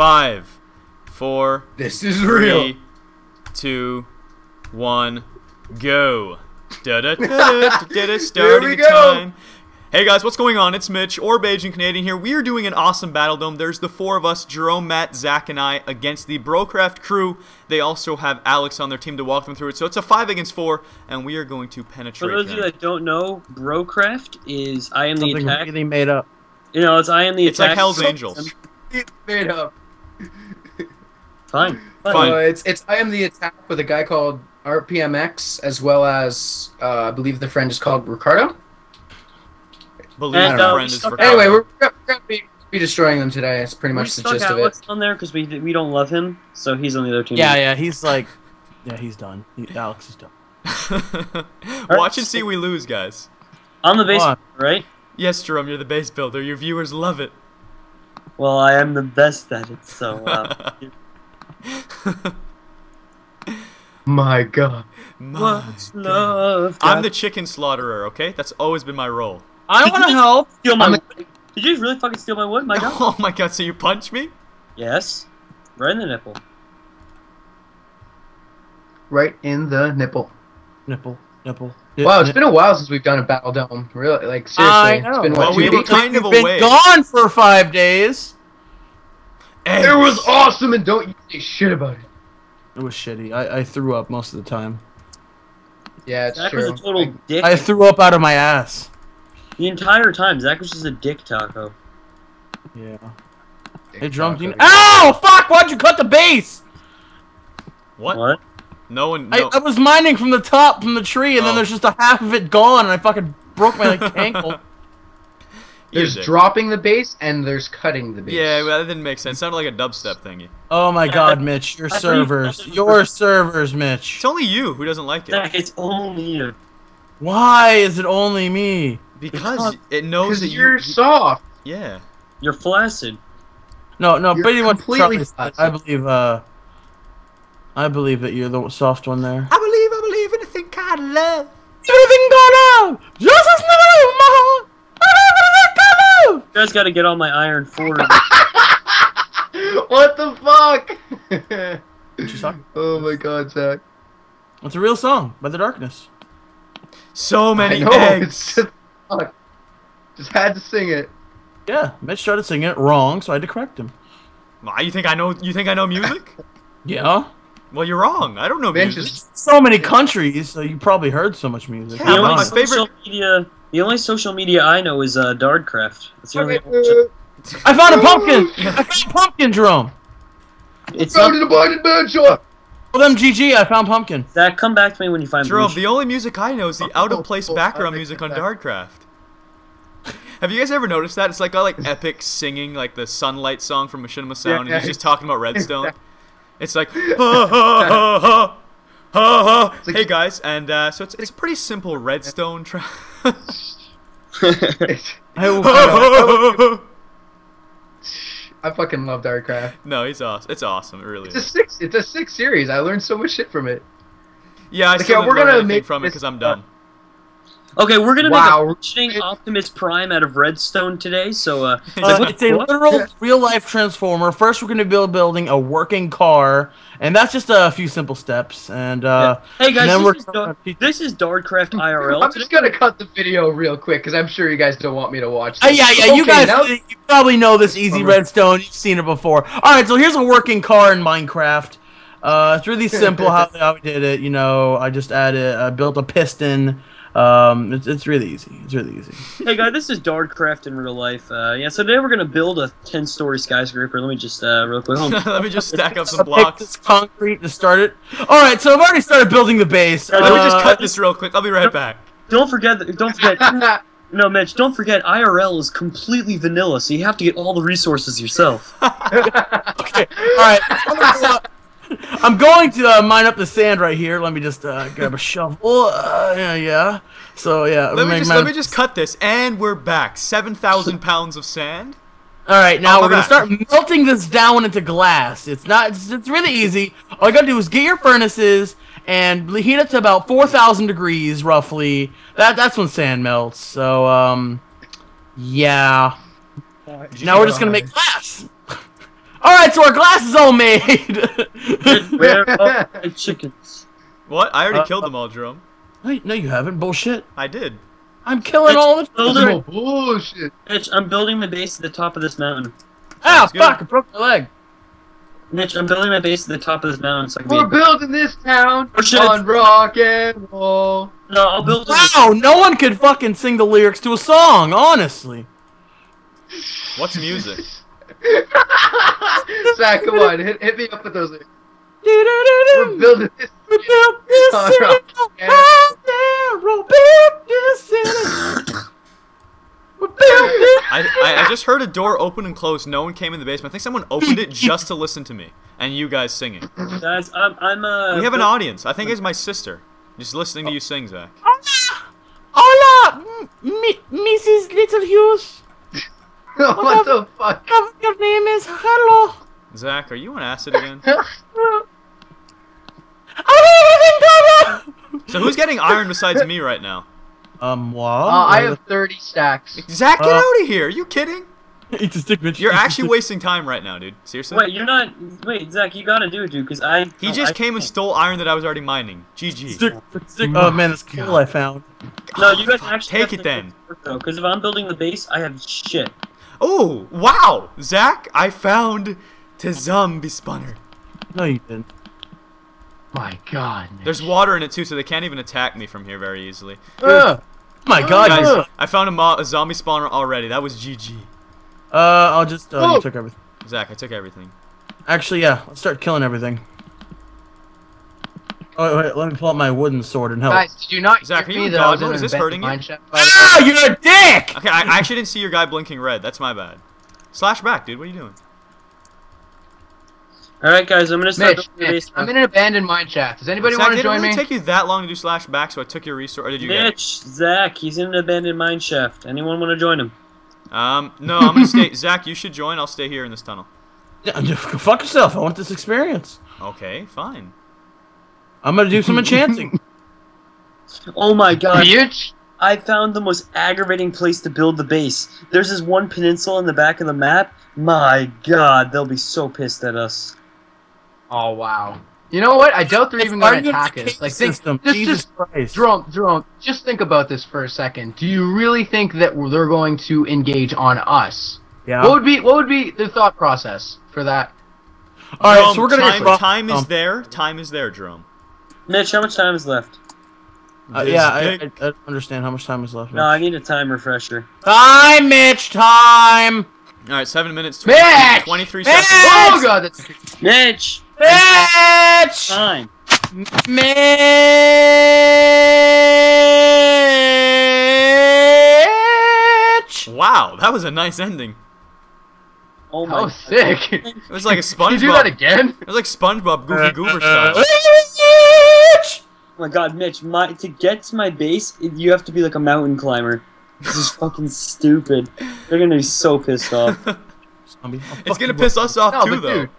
Five, four, This is real. three, two, one, go. Da da da da da da. Starting we the go. time. Hey guys, what's going on? It's Mitch, or Bajan Canadian here. We are doing an awesome Battle Dome. There's the four of us, Jerome, Mat, Zak, and I, against the BroCraft crew. They also have Alex on their team to walk them through it. So it's a five against four, and we are going to penetrate For penetrate those of you them. that don't know, BroCraft is I am the Something attack. really made up. You know, it's I am the It's like. Hell's Angels. It's made up. Fine. Fine. Fine. Uh, it's it's I am the attack with a guy called RPMX as well as uh, I believe the friend is called Ricardo. Believe And, your uh, friend we is stuck- for Anyway, we're, we're gonna be, be destroying them today. It's pretty we much the stuck gist of it. Alex on there because we we don't love him, so he's on the other team. Yeah, yeah, he's like, yeah, he's done. He, Alex is done. Watch and see we lose, guys. I'm the base, Come right? Yes, Jerome, you're the base builder. Your viewers love it. Well, I am the best at it, so uh, My God. what's love? I'm the chicken slaughterer, okay? That's always been my role. I want to help. steal my I'm wood. Did you really fucking steal my wood? My god. Oh my god, so you punch me? yes. Right in the nipple. Right in the nipple. Nipple, nipple. Wow, it's been a while since we've done a battle dome. Really, like seriously, I it's know. been Well, what we two were weeks? kind of You've been away. gone for five days. It was awesome, and don't you say shit about it. It was shitty. I, I threw up most of the time. Yeah, it's Zak true. was a total dick I threw up out of my ass. the entire time. Zak was just a dick taco. Yeah. Dick Hey, drum talk Ow! Fuck! Why'd you cut the base? What? What? No one. I, No. I was mining from the top from the tree, and Oh. then there's just a half of it gone, and I fucking broke my like, ankle. You There's dick. dropping the base and there's cutting the base. Yeah, well, that didn't make sense. It sounded like a dubstep thingy. Oh my god, Mitch, your I thought you- servers, your servers, Mitch. It's only you who doesn't like it. Zak, it's only you. Why is it only me? Because it knows that you're you. soft. Yeah. You're flaccid. No, no, You're pretty much. completely Charlie. I believe. Uh, I believe that you're the soft one there. I believe, I believe in a thing called love. Everything gone out. Jesus never my heart. You guys got to get on my iron forward. what the fuck? What you talking? oh my god, Zak. It's a real song by The Darkness. So I many know, eggs. it's just fuck. Just had to sing it. Yeah, Mitch started singing it wrong, so I had to correct him. Why, you think I know? You think I know music? Yeah. Well, you're wrong. I don't know Ben music. just So many countries, so you probably heard so much music. Yeah, the only my favorite- social media, the only social media I know is uh, Dardcraft. That's the only. I found a pumpkin. I found a pumpkin, Jerome. It's Found not, an abandoned man shop. Well, them GG. I found pumpkin. Zak, come back to me when you find Jerome, the only music I know is the out of place Oh, background music on that. Dardcraft. Have you guys ever noticed that? It's like got like epic singing, like the Sunlight song from Machinima Sound, Yeah, and he's just talking about Redstone. It's like, ha ha ha ha ha ha. like- Hey guys, and uh, so it's it's a pretty simple Redstone track. I, I fucking love Darkcraft. no, he's awesome. It's awesome. It really It's a is. six. It's a six series. I learned so much shit from it. Yeah, I Okay, still we're didn't learn gonna anything make from it this, because I'm dumb. Okay, we're gonna Wow. make a functioning Optimus Prime out of Redstone today. So, uh, Uh, it's a literal real life transformer. First, we're going to build building a working car, and that's just a few simple steps. And uh, hey guys, this we're is, gonna- Dar- this is Dardcraft IRL. I'm just gonna cut the video real quick because I'm sure you guys don't want me to watch. uh, This. yeah, yeah, you guys, now- you probably know this easy redstone. You've seen it before. All right, so here's a working car in Minecraft. Uh, it's really simple how, how we did it. You know, I just added, I built a piston. Um, it's, it's really easy. It's really easy. hey guys, this is Dardcraft in real life. Uh, yeah, so today we're gonna build a 10-story skyscraper. Let me just uh, real quick. Hold on. Let me just stack up some blocks. this concrete to start it. All right, so I've already started building the base. Let Let me Uh, just cut this real quick. I'll be right back. Don't forget. That, don't forget. No, Mitch, don't forget IRL is completely vanilla, so you have to get all the resources yourself. Okay. All right. I'm going to uh, mine up the sand right here. Let me just uh, grab a shovel. Uh, yeah, yeah. So yeah. Let me just mine- let me just cut this, and we're back. Seven thousand pounds of sand. All right, now Oh, we're gonna bad. start melting this down into glass. It's not. It's, it's really easy. All you gotta do is get your furnaces and heat it to about four thousand degrees, roughly. That that's when sand melts. So um, yeah. Now we're just gonna make glass. All right, right, so our glass is all made. Where are my chickens? What? I already Uh, killed them all, Jerome. Wait, no, you haven't. Bullshit. I did. I'm killing It's all the builder. children. bullshit. Mitch, I'm building my base at the top of this mountain. Ah, Sounds good. fuck! I broke my leg. Mitch, I'm building my base at the top of this mountain so I can We're be. building this town Oh, shit. on rock and roll. No, I'll build. it- Wow, no one could fucking sing the lyrics to a song, honestly. What's music? Zak, come on, hit, hit me up with those. lyrics. We're We're building this. built this on city rock on and- narrow, built this city. We built this. I, I, I just heard a door open and close. No one came in the basement. I think someone opened it just to listen to me and you guys singing. Guys, I'm. I'm uh. We have an audience. I think it's my sister. Just listening to you sing, Zak. Hola, m- mi- Mrs. Little Hughes. what the fuck? Your name is Hello. Zak, are you on acid again? So who's getting iron besides me right now? Um, what? Uh, I have 30 stacks. Zak, get Uh, out of here. Are you kidding? Eat the stick, bitch. You're actually wasting time right now, dude. Seriously? Wait, you're not. Wait, Zak, you gotta do it, dude, because I. He no, just I came and can't. stole iron that I was already mining. GG. Stick, stick. Oh man, this kill I found. No, you guys Fuck, actually take have it to then. work, though, because if I'm building the base, I have shit. Oh, wow. Zak, I found the zombie spawner. No, you didn't. My god. There's water in it too, so they can't even attack me from here very easily. Ugh. Oh my god, Guys, you- I found a, mo- a zombie spawner already. That was GG. Uh, I'll just. Uh, Oh. you took everything. Zak, I took everything. Actually, yeah. Let's start killing everything. Oh wait, wait, let me pull out my wooden sword and help. Guys, did you not Zak, hear you me a that I was god? in Is an this abandoned hurting you? mine shaft, by the way? Ah, you're a dick! Okay, I, I actually didn't see your guy blinking red. That's my bad. Slash back, dude. What are you doing? All right, guys, I'm gonna start Mitch, the Mitch, base. I'm in an abandoned mine shaft. Does anybody Zak, want to did it join really me? take you that long to do slash back, so I took your resource. Or did you get it? Mitch, Zak, he's in an abandoned mine shaft. Anyone want to join him? Um, no, I'm gonna stay. Zak, you should join. I'll stay here in this tunnel. Yeah, just fuck yourself. I want this experience. Okay, fine. I'm gonna do some enchanting. Oh my god. Bitch. I found the most aggravating place to build the base. There's this one peninsula in the back of the map. My god, they'll be so pissed at us. Oh wow. You know what? I doubt they're even going to attack us. Like, think, system? just, Jesus just, Christ. Jerome, Jerome, just think about this for a second. Do you really think that they're going to engage on us? Yeah. What would be what would be the thought process for that? All right, Jerome, so we're gonna time, time is um, there. Time is there, Jerome. Mitch, how much time is left? Uh, yeah, I, I, I understand how much time is left. No, I need a time refresher. Time, Mitch. Time. All right, seven minutes. Mitch! 23 Mitch! seconds. Oh god, that's Mitch! Mitch. Time! Mitch. Wow, that was a nice ending. Oh my how god. sick. It was like a Did SpongeBob. you do that again? It was like SpongeBob Goofy Goober uh, uh, uh. style. Mitch. Oh my god, Mitch, my to get to my base, you have to be like a mountain climber. This is fucking stupid. They're gonna be so pissed off. It's gonna piss us off No, too, though. dude,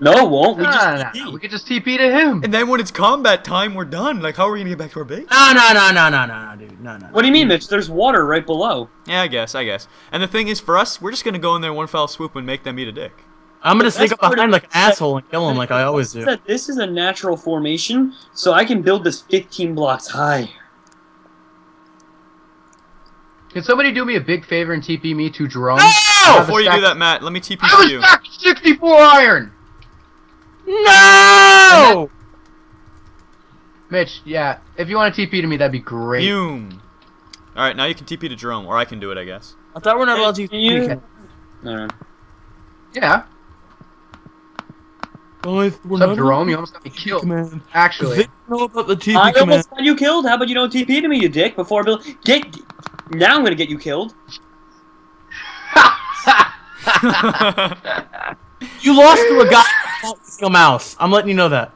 No, it won't. We no, just no, no, no. We could just TP to him. And then when it's combat time, we're done. Like, how are we gonna get back to our base? No, no, no, no, no, no, no, dude. No, no. What do you mean, Mitch? There's water right below. Yeah, I guess, I guess. And the thing is, for us, we're just gonna go in there one foul swoop and make them eat a dick. I'm gonna sneak up That's behind like an asshole and kill him like I always do. This is a natural formation, so I can build this 15 blocks high. Can somebody do me a big favor and TP me to Jerome? No! I have a Before you do that, Mat, let me TP I to was you. back 64 iron. No! Mitch, yeah. If you want to TP to me, that'd be great. Boom. All right, now you can TP to Jerome, or I can do it, I guess. I thought we're not allowed to You- TP. No, Yeah. Guys, we're What's up, Jerome? You almost got me killed. Command. Actually. They know about the TP I command. almost got you killed. How about you don't TP to me, you dick? Before I build, get. Now I'm gonna get you killed. You lost to a guy using a mouse. I'm letting you know that.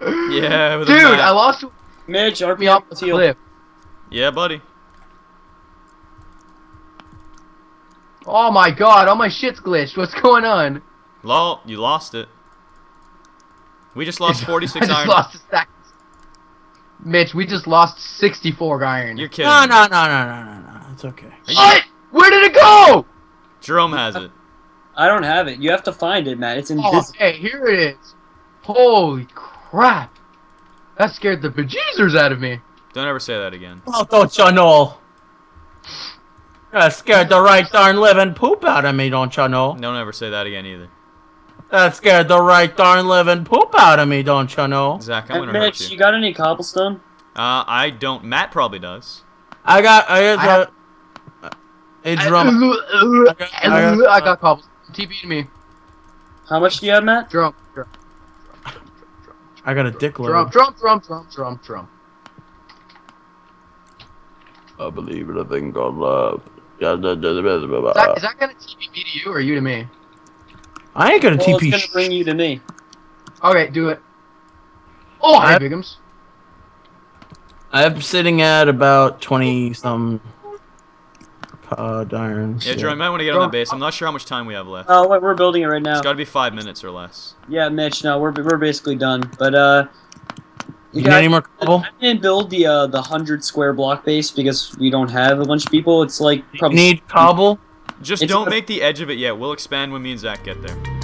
yeah, with a Dude, map. I lost Mitch, RP me off the teal. cliff. Yeah, buddy. Oh my god, all my shit's glitched. What's going on? Lol, you lost it. We just lost I 46 just iron. lost a stack. Mitch, we just lost 64 iron. You're kidding. No, me. no, no, no, no, no, no. It's okay. Are What? Where did it go? Jerome has it. I don't have it. You have to find it, Mat. It's Oh, invisible. hey, here it is. Holy crap! That scared the bejesus out of me. Don't ever say that again. Oh, don't you know? That scared the right darn living poop out of me, don't you know? Don't ever say that again either. That scared the right darn living poop out of me, don't you know? Zak, I'm And gonna Mitch, hurt you. you. got any cobblestone? Uh, I don't. Mat probably does. I got, I got, I have- uh, a drum. I got- I got- got cobbles. TP to me. How much do you have, Mat? Drum, drum, I got a dick drum, load. drum, drum, drum, drum, drum. I believe in a thing called love. Is that, is that gonna TP me to you or you to me? I ain't gonna Well, TP. it's gonna bring you to me. Okay, do it. Oh, I- hi, Bigums. I'm sitting at about twenty some. Uh, darn. Yeah, shit. I might want to get on Drum. the base. I'm not sure how much time we have left. Oh, wait, we're building it right now. It's got to be five minutes or less. Yeah, Mitch. No, we're we're basically done. But uh, You you need guys, any more cobble? I didn't build the uh the hundred square block base because we don't have a bunch of people. It's like You probably need cobble? Just It's don't make the edge of it yet. We'll expand when me and Zak get there.